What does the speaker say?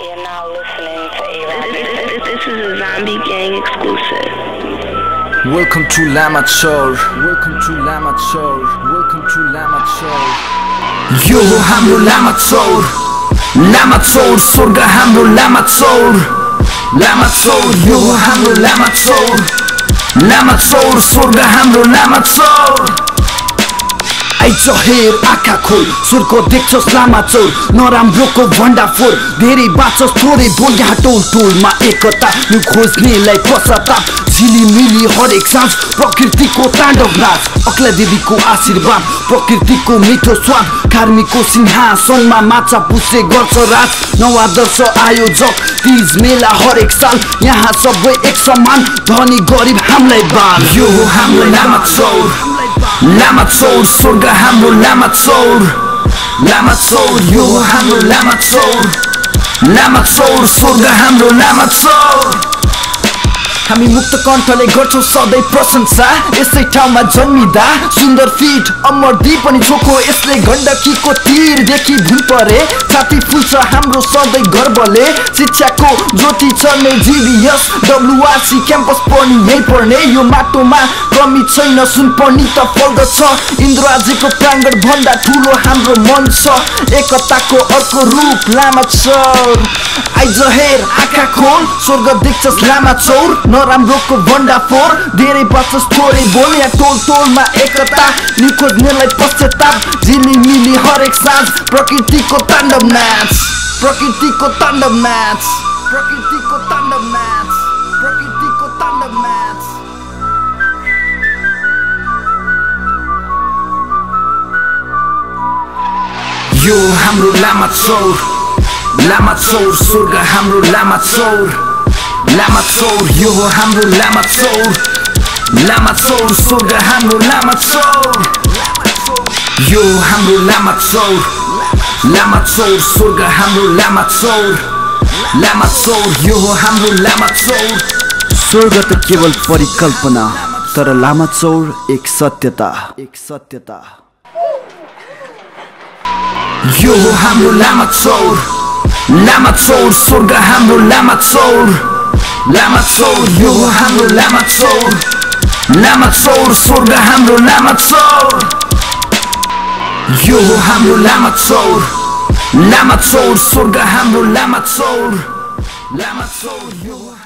You're now listening to A-Rap. This, this is a Zombie Gang exclusive. Welcome to Lama Chor. Welcome to Lama Chor. Welcome to Lama Chor. यो हो हाम्रो लामा चौर लामा चौर स्वर्ग हाम्रो लामा चौर लामा चौर यो हो हाम्रो लामा चौर लामा चौर स्वर्ग हाम्रो लामा आइज हेर आँखा खोल स्वर्ग देख्छस् लामा चौर नराम्रोको भण्डाफोर धेरै बाँच्छस् थोरै बोल यहाँ टोल टोलमा एकता यो खोज्नेलाई पश्चाताप झिलिमिली हरेक साँझ प्रकृतिको ताण्डव नाच अक्ला देवीको आशीर्वाद प्रकृतिको मिठो स्वाद कार्मीको सिंहासनमा माछा पुसे गर्छ राज नवादर्श आयोजक तिज मेला हरेक साल यहाँ सबै एक समान धनी गरिब हामीलाई बाल यो हो हाम्रो लामा चौर Lamatzor, surga hamu, Lamatzor Lamatzor, yugo hamro Lamatzor Lamatzor, surga hamro Lamatzor हामी मुक्त कण्ठले गर्छौँ सधैँ प्रशंसा। यसै ठाउँमा जन्मिँदा सुन्दर फिट अमर दी पनि छोको। यसले गण्डकीको तीरदेखि भुल परे। छाती फुल्छ हाम्रो सधैँ गर्वले। शिक्षाको ज्योति चल्ने जिबिएस डब्लुआरसी क्याम्पस पनि यही पढ्ने यो माटोमा कमी छैन सुन पनि त फल्दछ। इन्द्राजीको प्राङ्गण भन्दा ठुलो हाम्रो मन छ एकताको अर्को रूप लामा चौर आइज हेर आँखा खोल स्वर्ग देख्छस् लामा चौर नराम्रोको भण्डाफोर धेरै बच्चस थोरै बोल यहाँ टोल टोलमा एकता निखोज्नेलाई पश्चाताप झिलिमिली हरेक साँझ प्रकृतिको ताण्डव नाच प्रकृतिको ताण्डव नाच प्रकृतिको ताण्डव नाच प्रकृतिको ताण्डव नाच यो हाम्रो लामा चौर लामा चौर स्वर्ग हाम्रो लामा चौर लामा चौर यो हो हाम्रो लामा चौर लामा चौर स्वर्ग हाम्रो लामा चौर यो हाम्रो लामा चौर लामा चौर स्वर्ग हाम्रो लामा चौर लामा चौर यो हो हाम्रो लामा चौर स्वर्ग त केवल परिकल्पना तर लामा चौर एक सत्यता। एक सत्यता। यो हो हाम्रो लामा चौर लामा चौर स्वर्ग हाम्रो लामा चौर लामा चौर यो हो हाम्रो लामा चौर लामा चौर स्वर्ग हाम्रो लामा चौर यो हो हाम्रो लामा चौर लामा चौर स्वर्ग हाम्रो लामा चौर लामा चौर यो हो